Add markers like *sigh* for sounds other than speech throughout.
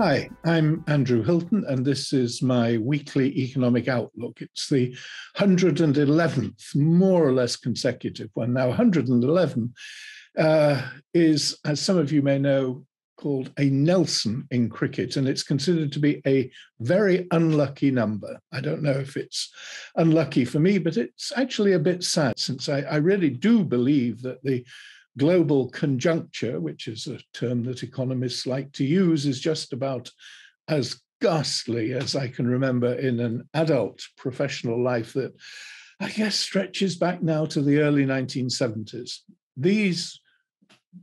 Hi, I'm Andrew Hilton, and this is my weekly economic outlook. It's the 111th, more or less consecutive one. Now, 111 uh, is, as some of you may know, called a Nelson in cricket, and it's considered to be a very unlucky number. I don't know if it's unlucky for me, but it's actually a bit sad since I, I really do believe that the global conjuncture, which is a term that economists like to use, is just about as ghastly as I can remember in an adult professional life that I guess stretches back now to the early 1970s. These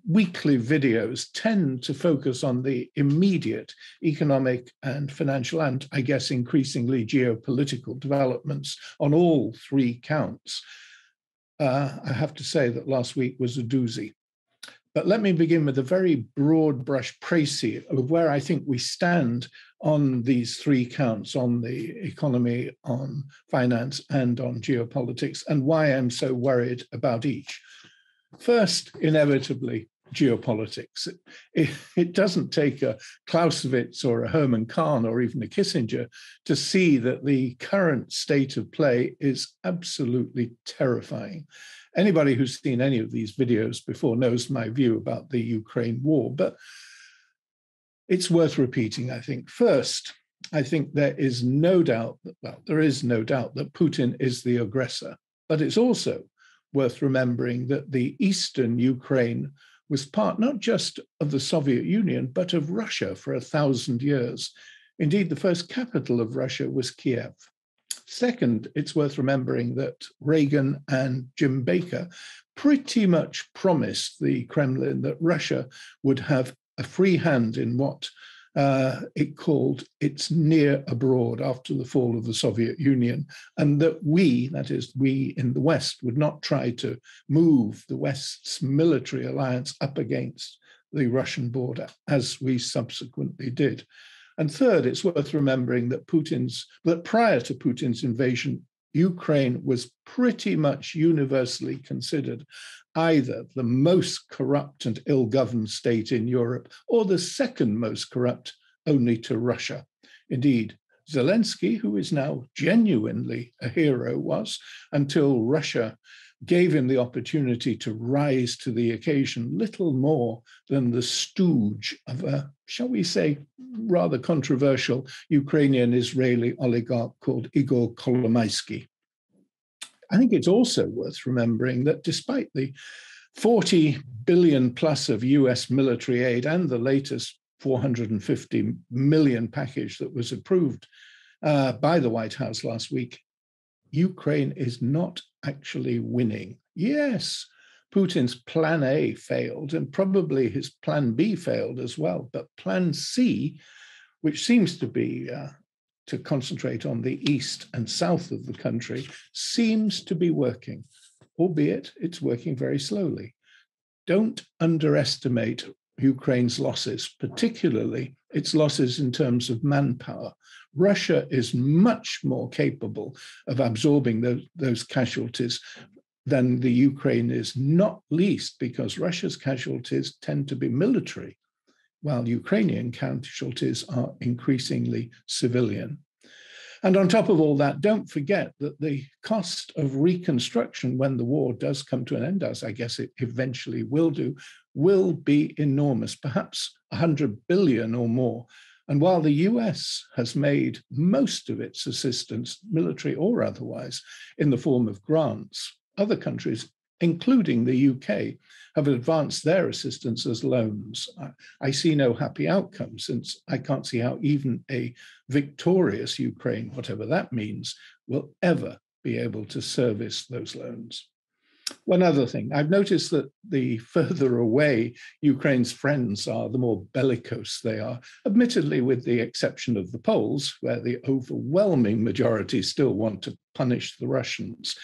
weekly videos tend to focus on the immediate economic and financial, and I guess increasingly geopolitical developments on all three counts uh, I have to say that last week was a doozy. But let me begin with a very broad brush précis of where I think we stand on these three counts on the economy, on finance, and on geopolitics, and why I'm so worried about each. First, inevitably, geopolitics. It, it, doesn't take a Clausewitz or a Herman Kahn or even a Kissinger to see that the current state of play is absolutely terrifying. Anybody who's seen any of these videos before knows my view about the Ukraine war, but it's worth repeating, I think. First, I think there is no doubt that, well, there is no doubt that Putin is the aggressor, but it's also worth remembering that the eastern Ukraine was part not just of the Soviet Union, but of Russia for a thousand years. Indeed, the first capital of Russia was Kiev. Second, it's worth remembering that Reagan and Jim Baker pretty much promised the Kremlin that Russia would have a free hand in what uh, it called its near abroad after the fall of the Soviet Union, and that we, that is, we in the West, would not try to move the West's military alliance up against the Russian border, as we subsequently did. And third, it's worth remembering that Putin's that prior to Putin's invasion, Ukraine was pretty much universally considered either the most corrupt and ill governed state in Europe or the second most corrupt only to Russia. Indeed, Zelensky, who is now genuinely a hero, was until Russia gave him the opportunity to rise to the occasion little more than the stooge of a, shall we say, rather controversial Ukrainian Israeli oligarch called Igor Kolomoisky. I think it's also worth remembering that despite the 40 billion plus of US military aid and the latest 450 million package that was approved uh, by the White House last week, Ukraine is not actually winning. Yes, Putin's plan A failed, and probably his plan B failed as well. But plan C, which seems to be uh, to concentrate on the east and south of the country, seems to be working, albeit it's working very slowly. Don't underestimate Ukraine's losses, particularly its losses in terms of manpower. Russia is much more capable of absorbing those, those casualties than the Ukraine is, not least because Russia's casualties tend to be military, while Ukrainian casualties are increasingly civilian. And on top of all that, don't forget that the cost of reconstruction when the war does come to an end, as I guess it eventually will do, will be enormous, perhaps 100 billion or more. And while the US has made most of its assistance, military or otherwise, in the form of grants, other countries, including the UK, have advanced their assistance as loans. I, see no happy outcome since I can't see how even a victorious Ukraine, whatever that means, will ever be able to service those loans. One other thing, I've noticed that the *laughs* further away Ukraine's friends are, the more bellicose they are, admittedly, with the exception of the Poles, where the overwhelming majority still want to punish the Russians.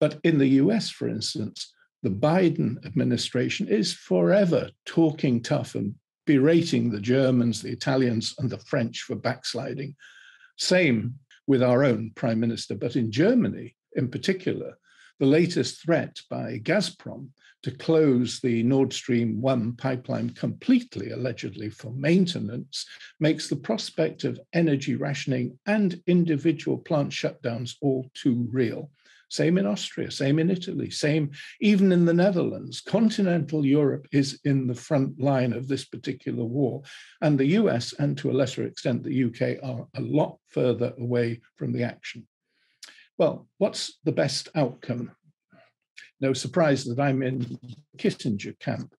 But in the US, for instance, the Biden administration is forever talking tough and berating the Germans, the Italians, and the French for backsliding. Same with our own prime minister. But in Germany, in particular, The latest threat by Gazprom to close the Nord Stream 1 pipeline completely, allegedly for maintenance, makes the prospect of energy rationing and individual plant shutdowns all too real. Same in Austria, same in Italy, same even in the Netherlands. Continental Europe is in the front line of this particular war. And the US, and to a lesser extent the UK, are a lot further away from the action. Well, what's the best outcome? no surprise that I'm in Kissinger camp,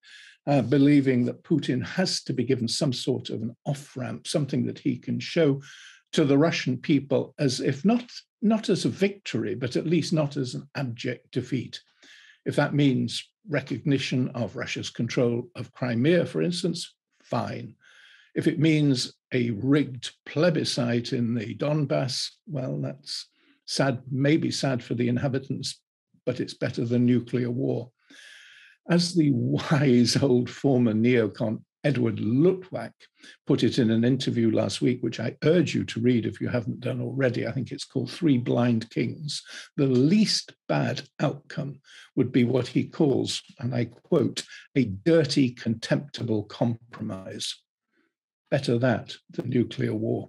uh, believing that Putin has to be given some sort of an off ramp, something that he can show to the Russian people as if not, not as a victory, but at least not as an abject defeat. If that means recognition of Russia's control of Crimea, for instance, fine. If it means a rigged plebiscite in the Donbass, well, that's sad, maybe sad for the inhabitants, but it's better than nuclear war. As the *laughs* wise old former neocon Edward Luttwak put it in an interview last week, which I urge you to read if you haven't done already. I think it's called Three Blind Kings. The least bad outcome would be what he calls, and I quote, a dirty, contemptible compromise. Better that than nuclear war.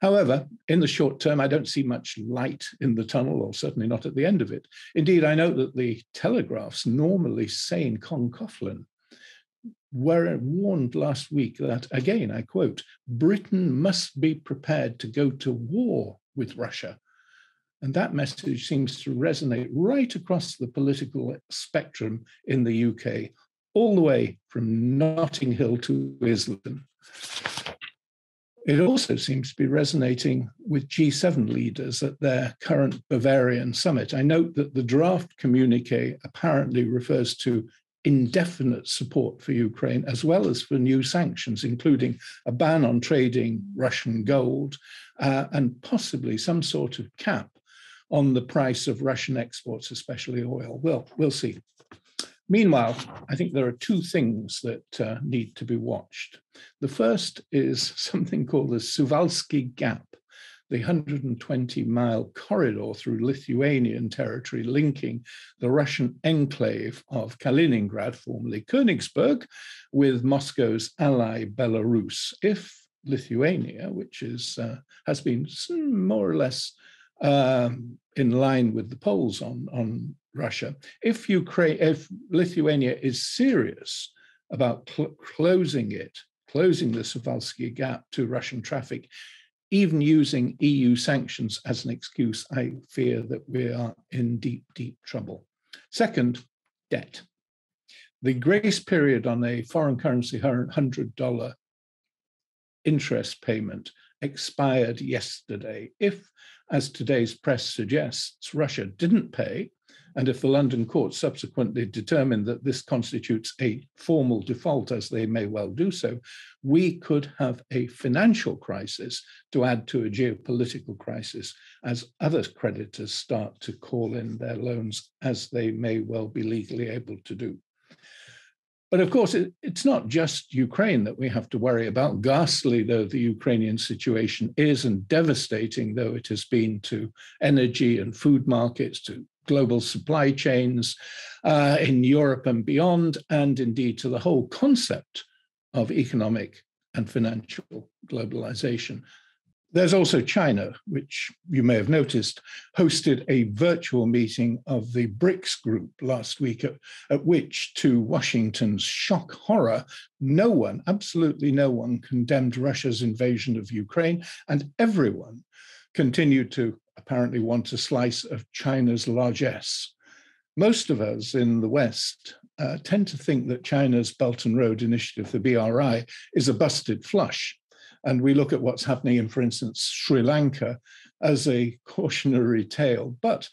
However, in the short term, I don't see much light in the tunnel, or certainly not at the end of it. Indeed, I note that the Telegraph's normally sane Con Coughlin were warned last week that, again, I quote, Britain must be prepared to go to war with Russia. And that message seems to resonate right across the political spectrum in the UK, all the way from Notting Hill to Islington. It also seems to be resonating with G7 leaders at their current Bavarian summit. I note that the draft communique apparently refers to indefinite support for Ukraine, as well as for new sanctions, including a ban on trading Russian gold uh, and possibly some sort of cap on the price of Russian exports, especially oil. Well, we'll see. Meanwhile, I think there are two things that uh, need to be watched. The first is *laughs* something called the Suwalski Gap, the 120 mile corridor through Lithuanian territory linking the Russian enclave of Kaliningrad, formerly Königsberg, with Moscow's ally Belarus. If Lithuania, which is, uh, has been more or less um, in line with the Poles on, on Russia. If Ukraine, if Lithuania is serious about cl- closing it, closing the Suwalski gap to Russian traffic, even using EU sanctions as an excuse, I fear that we are in deep, deep trouble. Second, debt. The grace period on a foreign currency $100 interest payment expired yesterday. If, as today's press suggests, Russia didn't pay, and if the London court subsequently determined that this constitutes a formal default, as they may well do so, we could have a financial crisis to add to a geopolitical crisis as other creditors start to call in their loans, as they may well be legally able to do. But of course, it, it's not just Ukraine that we have to worry about. Ghastly though the Ukrainian situation is, and devastating though it has been to energy and food markets, to global supply chains uh, in Europe and beyond, and indeed to the whole concept of economic and financial globalization. There's also China, which you may have noticed, hosted a virtual meeting of the BRICS group last week, at, at, which, to Washington's shock horror, no one, absolutely no one, condemned Russia's invasion of Ukraine, and everyone continued to apparently want a slice of China's largesse. Most of us in the West uh, tend to think that China's Belt and Road Initiative, the BRI, is a busted flush and we look at what's happening in, for instance, Sri Lanka as a cautionary tale. But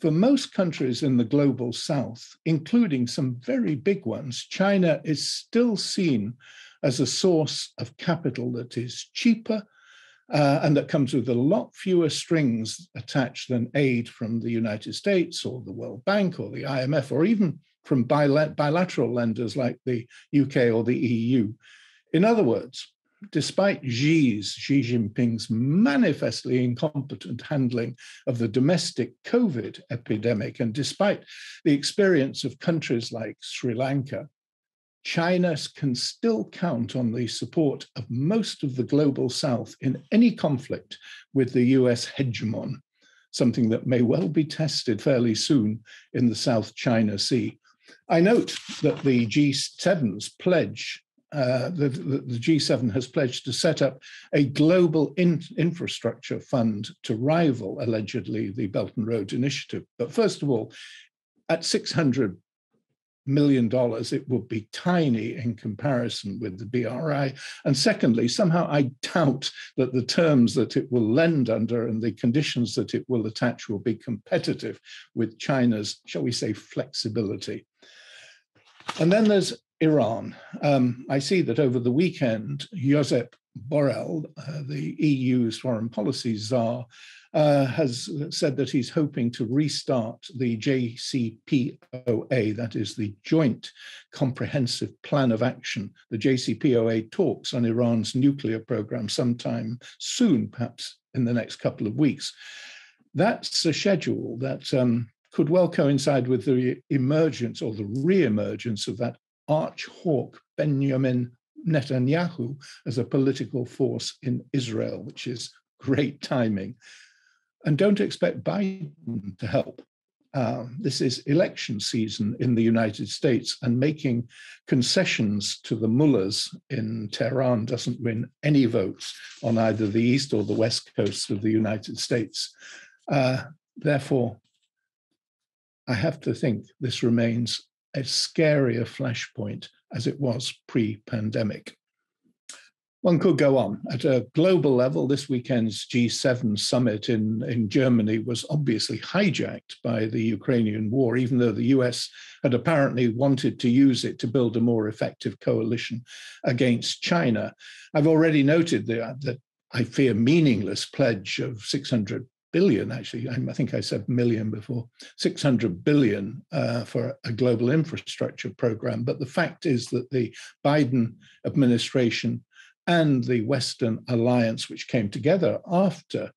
for most countries in the global south, including some very big ones, China is still seen as a source of capital that is cheaper uh, and that comes with a lot fewer strings attached than aid from the United States or the World Bank or the IMF or even from bilateral lenders like the UK or the EU. In other words, despite Xi's, Xi Jinping's manifestly incompetent handling of the domestic COVID epidemic, and despite the experience of countries like Sri Lanka, China can still count on the support of most of the global south in any conflict with the US hegemon, something that may well be tested fairly soon in the South China Sea. I note that the G7's pledge uh, the, the, G7 has pledged to set up a global in, infrastructure fund to rival, allegedly, the Belt and Road Initiative. But first of all, at 600 million dollars, it would be tiny in comparison with the BRI. And secondly, somehow I doubt that the terms that it will lend under and the conditions that it will attach will be competitive with China's, shall we say, flexibility. And then there's Iran. Um, I see that over the weekend, Josep Borrell, uh, the EU's foreign policy czar, uh, has said that he's hoping to restart the JCPOA, that is the Joint Comprehensive Plan of Action, the JCPOA talks on Iran's nuclear program sometime soon, perhaps in the next couple of weeks. That's a schedule that um, could well coincide with the emergence or the re-emergence of that arch hawk Benjamin Netanyahu as a political force in Israel, which is great timing. And don't expect Biden to help. Um, this is election season in the United States, and making concessions to the mullahs in Tehran doesn't win any votes on either the east or the west coast of the United States. Uh, therefore, I have to think this remains as scary a flashpoint as it was pre pandemic. One could go on. At a global level, this weekend's G7 summit in, in Germany was obviously hijacked by the Ukrainian war, even though the US had apparently wanted to use it to build a more effective coalition against China. I've already noted that, that I fear meaningless pledge of 600 billion, actually, I think I said million before, 600 billion uh, for a global infrastructure program. But the fact is that the Biden administration and the Western alliance, which came together after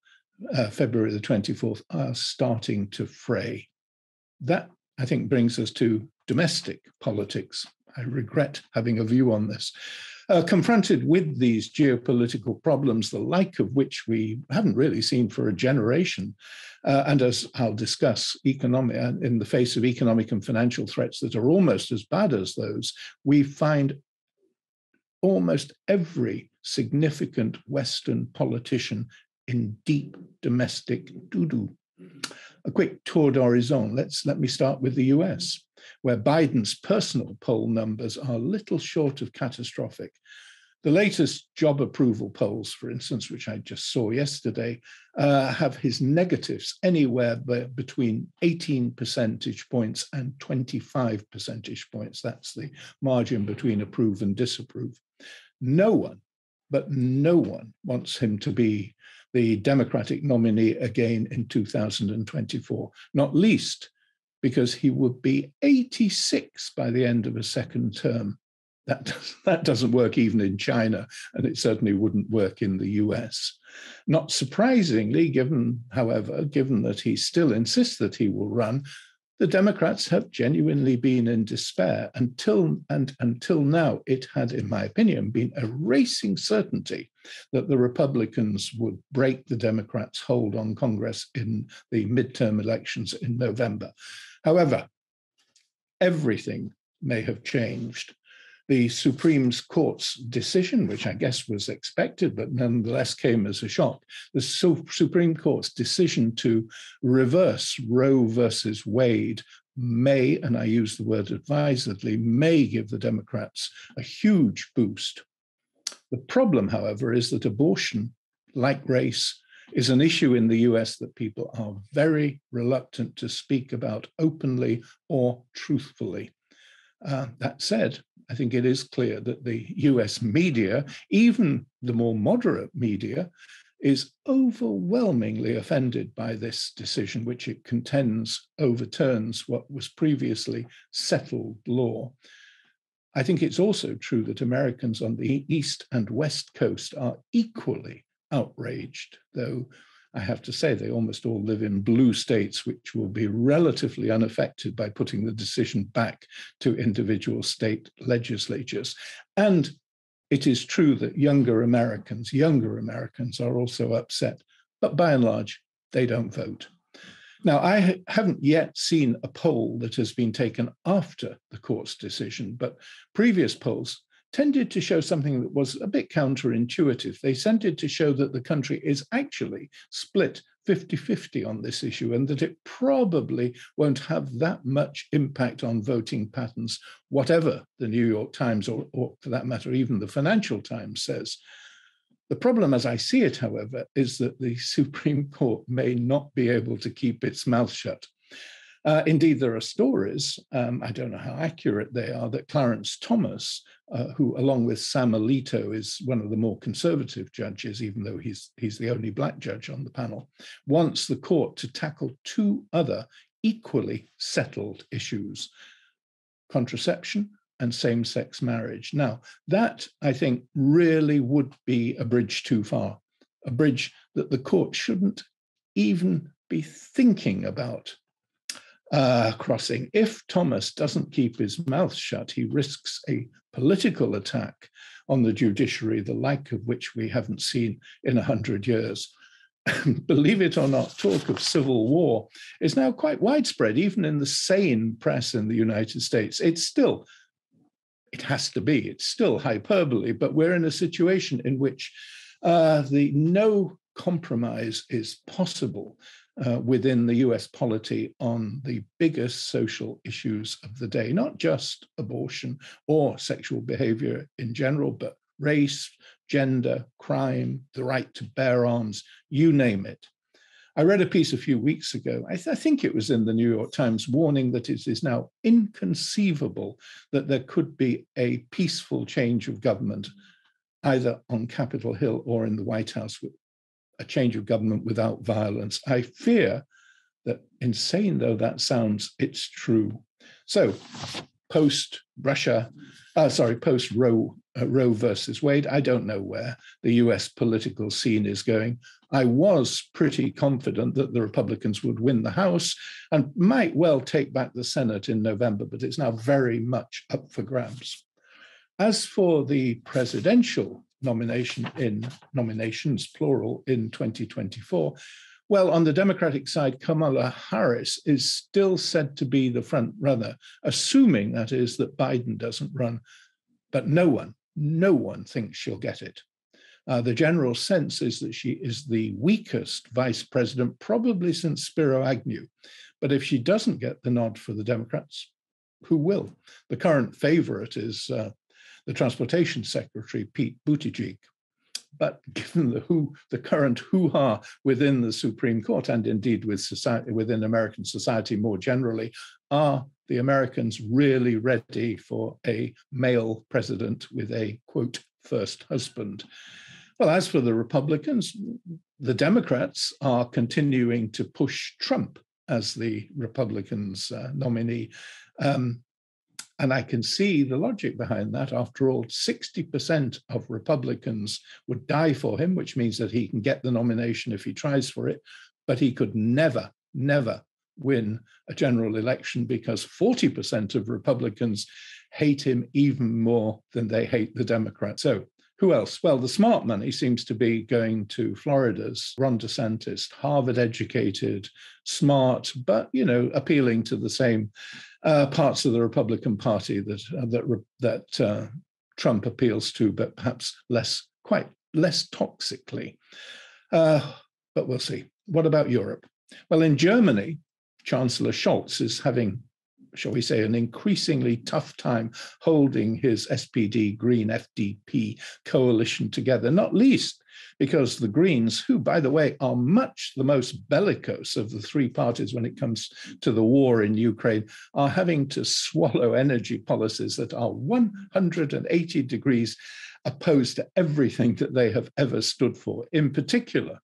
uh, February the 24th, are starting to fray. That, I think, brings us to domestic politics. I regret having a view on this uh, confronted with these geopolitical problems, the like of which we haven't really seen for a generation. Uh, and as I'll discuss, economic, uh, in the face of economic and financial threats that are almost as bad as those, we find almost every significant Western politician in deep domestic doo-doo. A quick tour d'horizon. Let's let me start with the US where Biden's personal poll numbers are little short of catastrophic. The latest job approval polls, for instance, which I just saw yesterday, uh, have his negatives anywhere between 18 percentage points and 25 percentage points. That's the margin between approve and disapprove. No one, but no one wants him to be the Democratic nominee again in 2024, not least because he would be 86 by the end of a second term. That, *laughs* that doesn't work even in China, and it certainly wouldn't work in the US. Not surprisingly, given, however, given that he still insists that he will run, the Democrats have genuinely been in despair until and until now it had, in my opinion, been a racing certainty that the Republicans would break the Democrats' hold on Congress in the midterm elections in November. However, everything may have changed. The Supreme Court's decision, which I guess was expected, but nonetheless came as a shock, the Supreme Court's decision to reverse Roe versus Wade may, and I use the word advisedly, may give the Democrats a huge boost. The problem, however, is that abortion, like race, is an issue in the US that people are very reluctant to speak about openly or truthfully. Uh, that said, I think it is clear that the US media, even the more moderate media, is overwhelmingly offended by this decision, which it contends overturns what was previously settled law. I think it's also true that Americans on the East and West Coast are equally outraged, though I have to say they almost all live in blue states, which will be relatively unaffected by putting the decision back to individual state legislatures. And it is true that younger Americans, younger Americans are also upset, but by and large, they don't vote. Now, I haven't yet seen a poll that has been taken after the court's decision, but previous polls tended to show something that was a bit counterintuitive. They tended to show that the country is actually split 50 50 on this issue and that it probably won't have that much impact on voting patterns, whatever the New York Times, or, or for that matter, even the Financial Times says. The problem, as I see it, however, is that the *laughs* Supreme Court may not be able to keep its mouth shut. Uh, indeed, there are stories, um, I don't know how accurate they are, that Clarence Thomas, uh, who, along with Sam Alito, is one of the more conservative judges, even though he's, he's the only black judge on the panel, wants the court to tackle two other equally settled issues contraception and same sex marriage. Now, that I think really would be a bridge too far, a bridge that the court shouldn't even be thinking about uh, crossing. If Thomas doesn't keep his mouth shut, he risks a political attack on the judiciary, the like of which we haven't seen in a hundred years. *laughs* Believe it or not, talk of civil war is now quite widespread, even in the sane press in the United States. It's still it has to be. It's still hyperbole, but we're in a situation in which uh, the no compromise is possible uh, within the US polity on the biggest social issues of the day, not just abortion or sexual behavior in general, but race, gender, crime, the right to bear arms, you name it. I read a piece a few weeks ago, I, th- I, think it was in the New York Times, warning that it is now inconceivable that there could be a peaceful change of government, either on Capitol Hill or in the White House, a change of government without violence. I fear that, insane though that sounds, it's true. So, post Russia, uh, sorry, post Roe, uh, Roe versus Wade, I don't know where the US political scene is going. I was pretty confident that the Republicans would win the House and might well take back the Senate in November, but it's now very much up for grabs. As for the presidential nomination in nominations, plural, in 2024, well, on the Democratic side, Kamala Harris is still said to be the front runner, assuming that is that Biden doesn't run. But no one, no one thinks she'll get it. Uh, the general sense is that she is the weakest vice president, probably since Spiro Agnew. But if she doesn't get the nod for the Democrats, who will? The current favorite is uh, the transportation secretary, Pete Buttigieg. But *laughs* given the who, the current hoo-ha within the Supreme Court and indeed with society, within American society more generally, are the Americans really ready for a male president with a quote first husband? Well, as for the Republicans, the Democrats are continuing to push Trump as the Republicans' uh, nominee. Um, and I can see the logic behind that. After all, 60% of Republicans would die for him, which means that he can get the nomination if he tries for it, but he could never, never win a general election because 40% of Republicans hate him even more than they hate the Democrats. So who else? Well, the smart money seems to be going to Florida's Ron DeSantis, Harvard educated, smart, but you know, appealing to the same uh, parts of the Republican Party that uh, that that uh, Trump appeals to, but perhaps less, quite less toxically. Uh, but we'll see. What about Europe? Well, in Germany, Chancellor Scholz is having shall we say, an increasingly tough time holding his SPD Green FDP coalition together, not least because the Greens, who, by the way, are much the most bellicose of the three parties when it comes to the war in Ukraine, are having to swallow energy policies that are 180 degrees opposed to everything that they have ever stood for. In particular,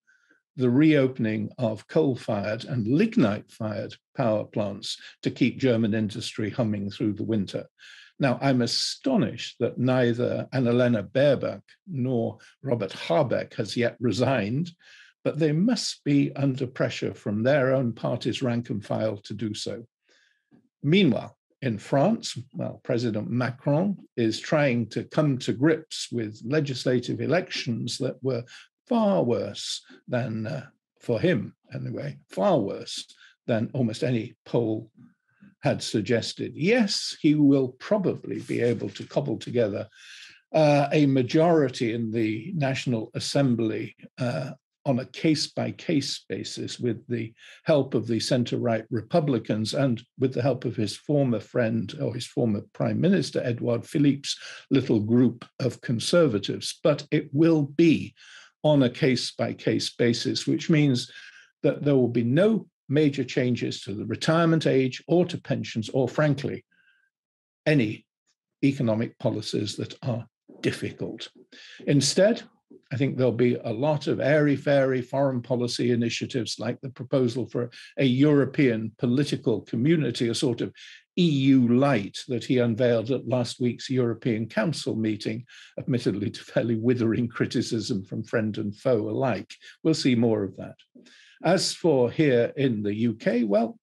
the reopening of coal fired and lignite fired power plants to keep German industry humming through the winter. Now, I'm astonished that neither Annalena Baerbock nor Robert Habeck has yet resigned, but they must be under pressure from their own party's rank and file to do so. Meanwhile, in France, well, President Macron is trying to come to grips with legislative elections that were far worse than, uh, for him anyway, far worse than almost any poll had suggested. Yes, he will probably be able to cobble together uh, a majority in the National Assembly uh, on a case by case basis with the help of the center right Republicans and with the help of his former friend or his former prime minister, Edouard Philippe's little group of conservatives. But it will be on a case by case basis, which means that there will be no major changes to the retirement age or to pensions, or frankly, any economic policies that are difficult. Instead, I think there'll be a lot of airy fairy foreign policy initiatives like the proposal for a European political community, a sort of EU light that he unveiled at last week's European Council meeting, admittedly to fairly withering criticism from friend and foe alike. We'll see more of that. As for here in the UK, well,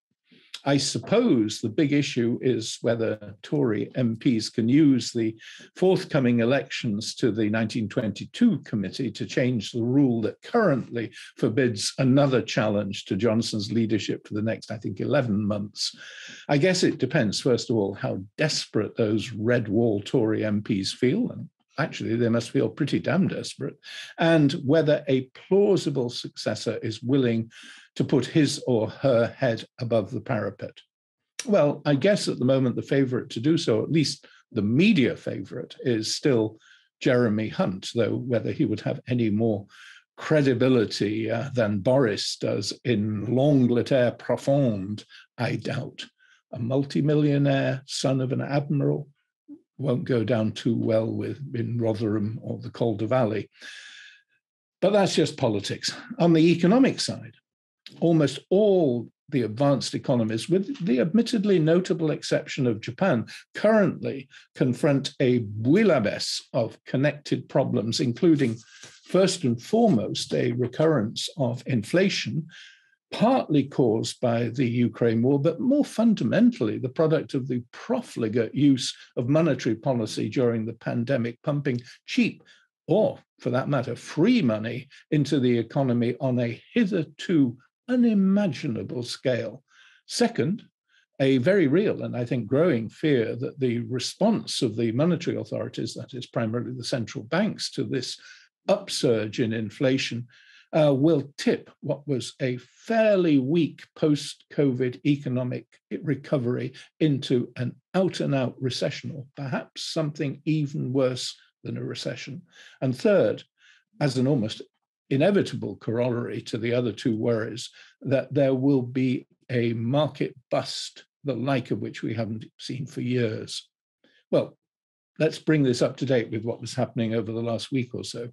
I suppose the big issue is whether Tory MPs can use the forthcoming elections to the 1922 committee to change the rule that currently forbids another challenge to Johnson's leadership for the next, I think, 11 months. I guess it depends, first of all, how desperate those red wall Tory MPs feel. And actually they must feel pretty damn desperate, and whether a plausible successor is willing to put his or her head above the parapet. Well, I guess at the moment the favorite to do so, at least the media favorite, is still Jeremy Hunt, though whether he would have any more credibility uh, than Boris does in l'Angleterre profonde, I doubt. A multimillionaire, son of an admiral, won't go down too well with in Rotherham or the Calder Valley. But that's just politics. On the economic side, almost all the advanced economies, with the admittedly notable exception of Japan, currently confront a bouillabaisse of connected problems, including, first and foremost, a recurrence of inflation partly caused by the Ukraine war, but more fundamentally, the product of the profligate use of monetary policy during the pandemic, pumping cheap or, for that matter, free money into the economy on a hitherto unimaginable scale. Second, a very real and I think growing fear that the response of the monetary authorities, that is primarily the central banks, to this upsurge in inflation uh, will tip what was a fairly weak post COVID economic recovery into an out and out recession, or perhaps something even worse than a recession. And third, as an almost inevitable corollary to the other two worries, that there will be a market bust, the like of which we haven't seen for years. Well, let's bring this up to date with what was happening over the last week or so.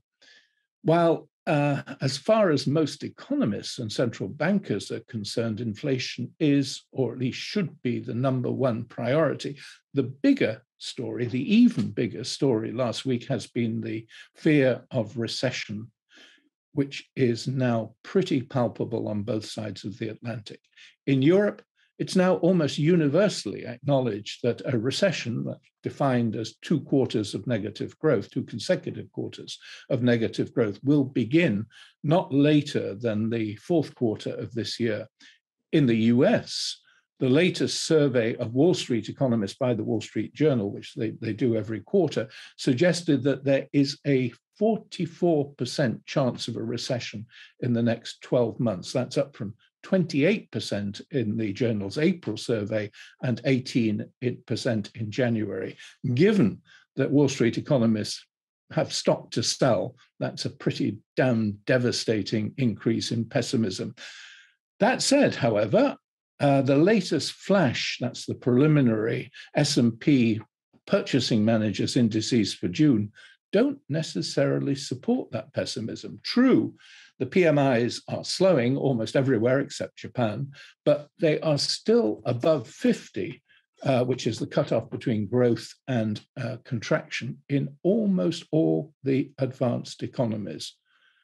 While uh, as far as most economists and central bankers are concerned, inflation is, or at least should be, the number one priority. The bigger story, the even bigger story last week has been the fear of recession, which is now pretty palpable on both sides of the Atlantic. In Europe, it's now almost universally acknowledged that a recession, defined as two quarters of negative growth, two consecutive quarters of negative growth, will begin not later than the fourth quarter of this year. In the US, the latest survey of Wall Street economists by the Wall Street Journal, which they, they do every quarter, suggested that there is a 44% chance of a recession in the next 12 months. That's up from 28% in the journal's April survey and 18% in January. Given that Wall Street economists have stopped to sell, that's a pretty damn devastating increase in pessimism. That said, however, uh, the latest flash, that's the preliminary S&P purchasing managers indices for June, don't necessarily support that pessimism. True, the PMIs are slowing almost everywhere except Japan, but they are still above 50 uh, which is the cutoff between growth and uh, contraction in almost all the advanced economies.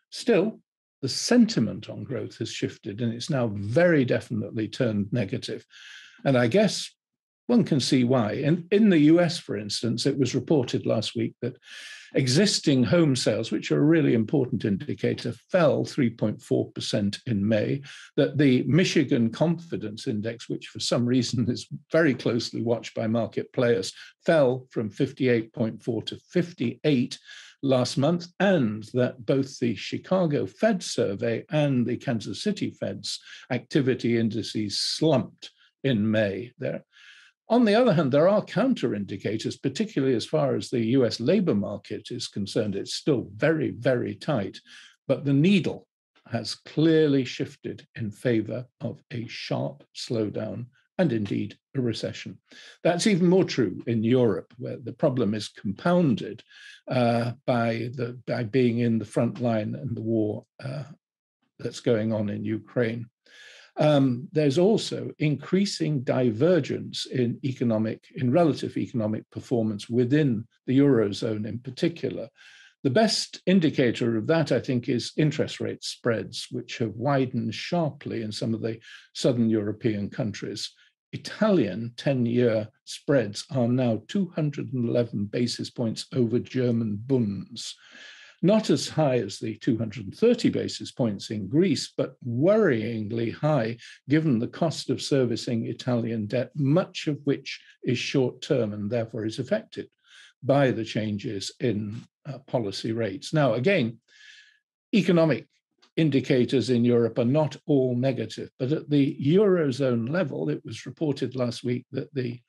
Still, the sentiment on growth has shifted and it's now very definitely turned negative. And I guess one can see why. In, in the US, for instance, it was reported last week that existing home sales, which are a really important indicator, fell 3.4% in May. That the Michigan Confidence Index, which for some reason is very closely watched by market players, fell from 58.4 to 58 last month, and that both the Chicago Fed survey and the Kansas City Fed's activity indices slumped in May. There, on the other hand, there are counter indicators, particularly as far as the US labor market is concerned. It's still very, very tight, but the needle has clearly shifted in favor of a sharp slowdown and indeed a recession. That's even more true in Europe, where the problem is compounded uh, by, the, by being in the front line and the war uh, that's going on in Ukraine. Um, there's also increasing divergence in economic, in relative economic performance within the Eurozone in particular. The best indicator of that, I think, is interest rate spreads, which have widened sharply in some of the southern European countries. Italian 10 year spreads are now 211 basis points over German bunds not as high as the 230 basis points in Greece, but worryingly high given the cost of servicing Italian debt, much of which is short term and therefore is affected by the changes in uh, policy rates. Now, again, economic indicators in Europe are not all negative, but at the Eurozone level, it was reported last week that the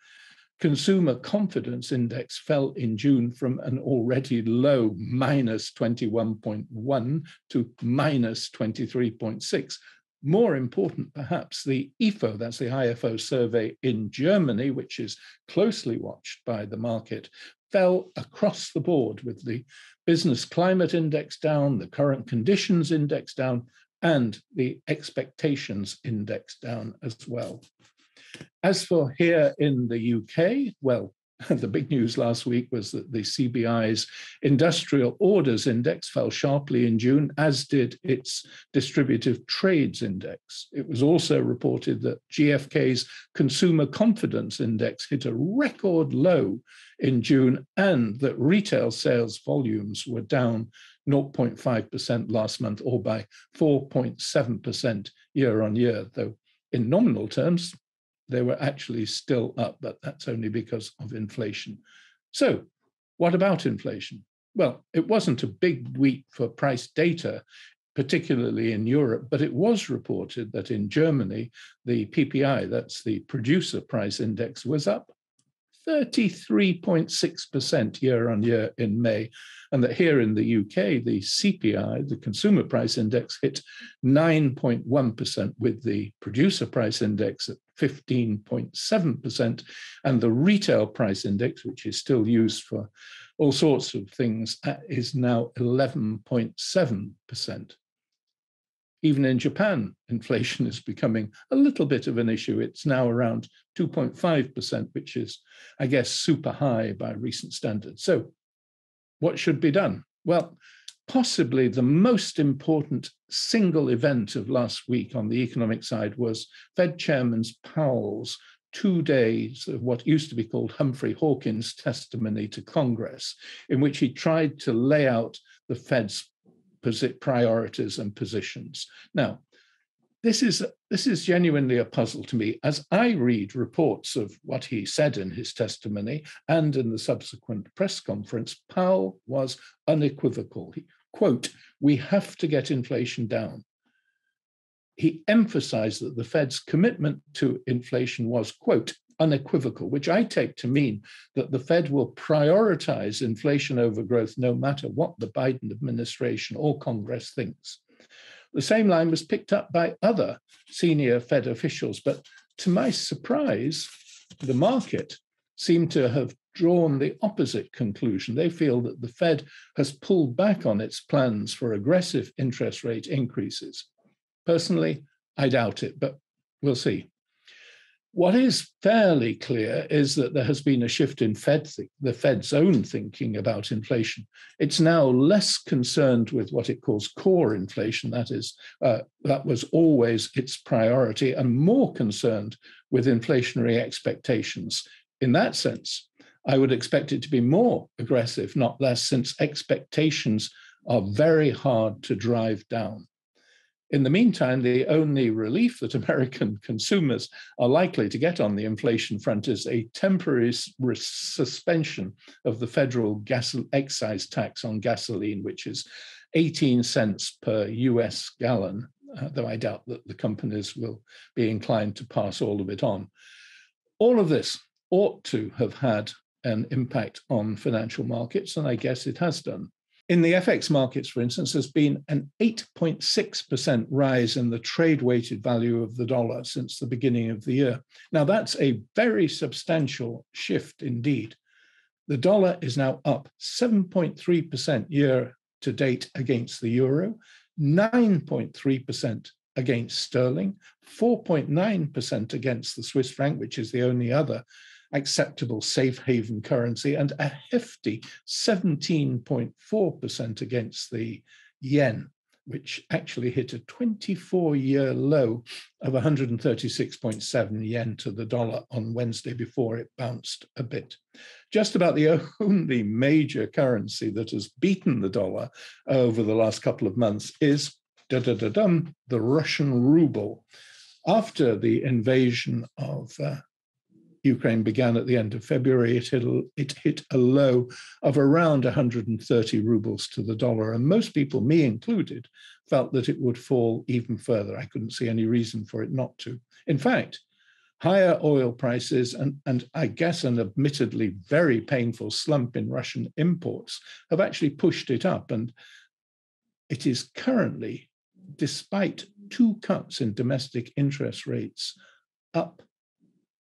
consumer confidence index fell in June from an already low minus 21.1 to minus 23.6. More important, perhaps, the IFO, that's the IFO survey in Germany, which is closely watched by the market, fell across the board with the business climate index down, the current conditions index down, and the expectations index down as well. As for here in the UK, well, *laughs* the big news last week was that the CBI's industrial orders index fell sharply in June, as did its distributive trades index. It was also reported that GfK's consumer confidence index hit a record low in June and that retail sales volumes were down 0.5% last month or by 4.7% year on year, though in nominal terms, they were actually still up, but that's only because of inflation. So, what about inflation? Well, it wasn't a big week for price data, particularly in Europe, but it was reported that in Germany, the PPI, that's the producer price index, was up 33.6% year on year in May. And that here in the UK, the CPI, the consumer price index, hit 9.1%, with the producer price index at 15.7%, and the retail price index, which is still used for all sorts of things, uh, is now 11.7%. Even in Japan, *laughs* inflation is becoming a little bit of an issue. It's now around 2.5%, which is, I guess, super high by recent standards. So, what should be done? Well, possibly the most important single event of last week on the economic side was Fed Chairman Powell's two days of what used to be called Humphrey Hawkins testimony to Congress, in which he tried to lay out the Fed's priorities and positions. Now, this is this is genuinely a puzzle to me as i read reports of what he said in his testimony and in the subsequent press conference powell was unequivocal he, quote we have to get inflation down he emphasized that the fed's commitment to inflation was quote unequivocal which i take to mean that the fed will prioritize inflation over growth no matter what the biden administration or congress thinks the same line was picked up by other senior Fed officials, but to my surprise, the market seemed to have drawn the opposite conclusion. They feel that the Fed has pulled back on its plans for aggressive interest rate increases. Personally, I doubt it, but we'll see. What is fairly clear is that there has been a shift in Fed th- the Fed's own thinking about inflation. It's now less concerned with what it calls core inflation. That is, uh, that was always its priority, and more concerned with inflationary expectations. In that sense, I would expect it to be more aggressive, not less, since expectations are very hard to drive down. In the meantime, the only relief that *laughs* American consumers are likely to get on the inflation front is a temporary suspension of the federal gas excise tax on gasoline, which is 18 cents per US gallon, uh, though I doubt that the companies will be inclined to pass all of it on. All of this ought to have had an impact on financial markets, and I guess it has done. In the FX markets, for instance, there's been an 8.6% rise in the trade weighted value of the dollar since the beginning of the year. Now, that's a very substantial shift indeed. The dollar is now up 7.3% year to date against the euro, 9.3% against sterling, 4.9% against the Swiss franc, which is the only other acceptable safe haven currency and a hefty 17.4% against the yen, which actually hit a 24 year low of 136.7 yen to the dollar on Wednesday before it bounced a bit. Just about the *laughs* only major currency that has beaten the dollar over the last couple of months is the Russian ruble. After the invasion of uh, Ukraine began at the end of February, it hit, it hit a low of around 130 rubles to the dollar. And most people, me included, felt that it would fall even further. I couldn't see any reason for it not to. In fact, higher oil prices and, and I guess an admittedly very painful slump in Russian imports have actually pushed it up. And it is currently, despite two cuts in domestic interest rates, up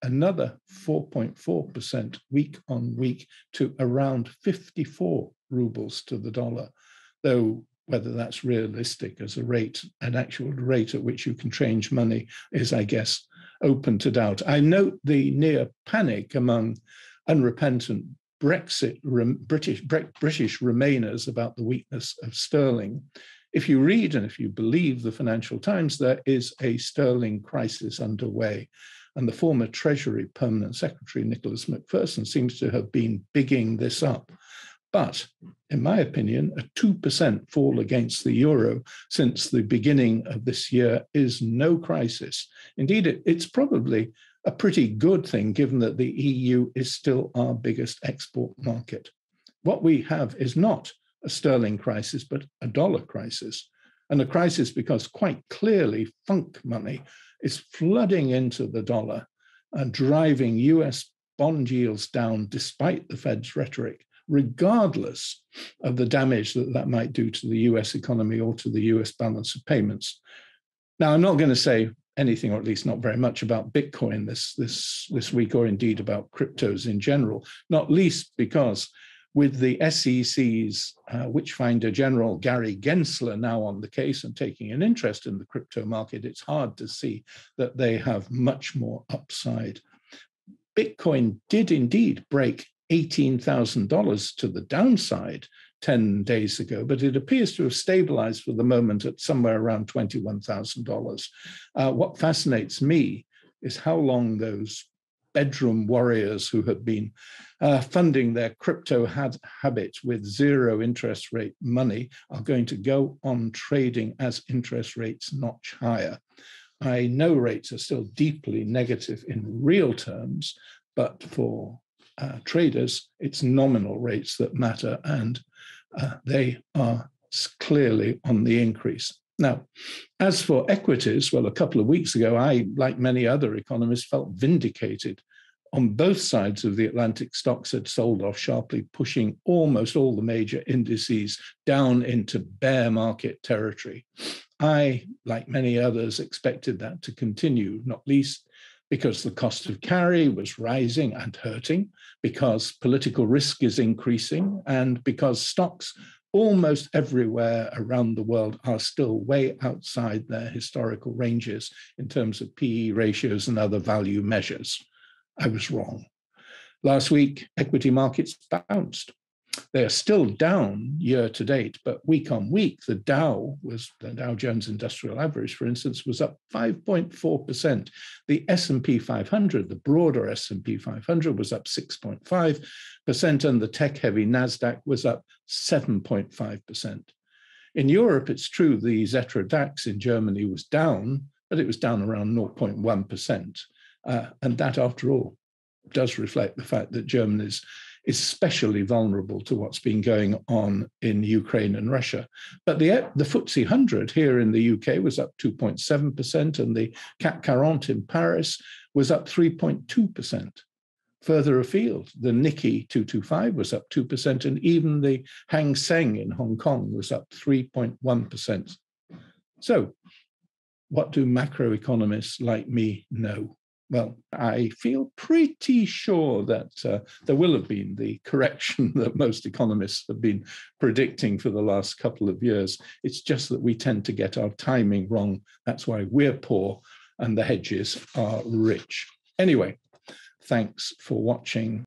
another 4.4% week on week to around 54 rubles to the dollar, though whether that's realistic as a rate, an actual rate at which you can change money is, I guess, open to doubt. I note the near panic among unrepentant Brexit British British Remainers about the weakness of sterling. If you read and if you believe the Financial Times, there is a sterling crisis underway. And the former Treasury Permanent Secretary, Nicholas Macpherson, seems to have been bigging this up. But in my opinion, a 2% fall against the euro since the beginning of this year is no crisis. Indeed, it's probably a pretty good thing given that the EU is still our biggest export market. What we have is not a sterling crisis, but a dollar crisis. And a crisis because quite clearly funk money is flooding into the dollar and driving US bond yields down despite the Fed's rhetoric, regardless of the damage that that might do to the US economy or to the US balance of payments. Now, I'm not going to say anything, or at least not very much, about Bitcoin this, this, this week, or indeed about cryptos in general, not least because with the SEC's uh, Witchfinder General Gary Gensler now on the case and taking an interest in the crypto market, it's hard to see that they have much more upside. Bitcoin did indeed break $18,000 to the downside 10 days ago, but it appears to have stabilized for the moment at somewhere around $21,000. Uh, what fascinates me is how long those bedroom warriors who have been uh, funding their crypto had habits with zero interest rate money are going to go on trading as interest rates notch higher. I know rates are still deeply negative in real terms, but for uh, traders, it's nominal rates that matter, and uh, they are clearly on the increase. Now, as for equities, well, a couple of weeks ago, I, like many other economists, felt vindicated. On both sides of the Atlantic, stocks had sold off sharply, pushing almost all the major indices down into bear market territory. I, like many others, expected that to continue, not least because the cost of carry was rising and hurting, because political risk is increasing, and because stocks almost everywhere around the world are still way outside their historical ranges in terms of PE ratios and other value measures. I was wrong. Last week, equity markets bounced. They are still down year to date, but week on week, the Dow was the Dow Jones Industrial Average, for instance, was up 5.4%. The S&P 500, the broader S&P 500, was up 6.5%, and the tech-heavy Nasdaq was up 7.5%. In Europe, it's true the Xetra DAX in Germany was down, but it was down around 0.1%. Uh, and that, after all, does reflect the fact that Germany especially vulnerable to what's been going on in Ukraine and Russia. But the, the FTSE 100 here in the UK was up 2.7%, and the CAC 40 in Paris was up 3.2%. Further afield, the Nikkei 225 was up 2%, and even the Hang Seng in Hong Kong was up 3.1%. So, what do macroeconomists like me know? Well, I feel pretty sure that uh, there will have been the correction *laughs* that most economists have been predicting for the last couple of years. It's just that we tend to get our timing wrong. That's why we're poor and the hedges are rich. Anyway, thanks for watching.